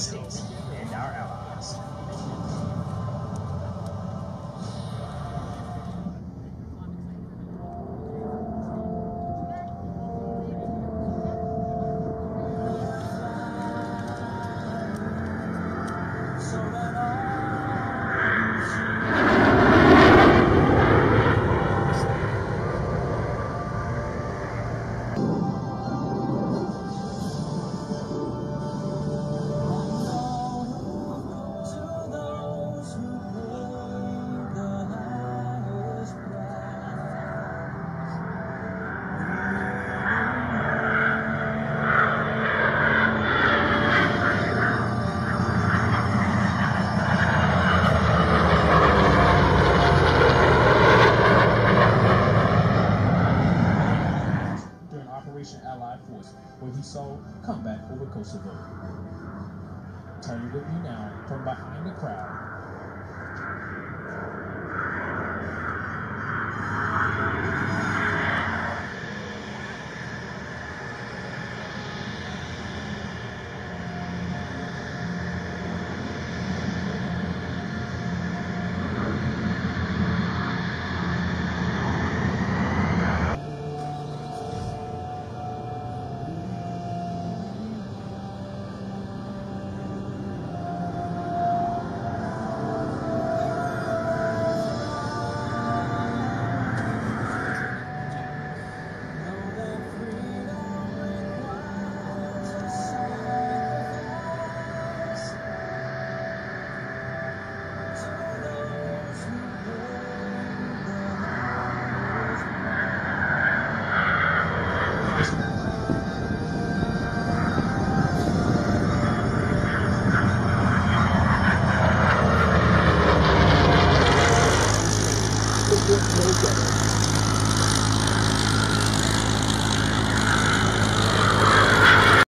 States. Where he saw comeback over Kosovo. Turn it with me now from behind the crowd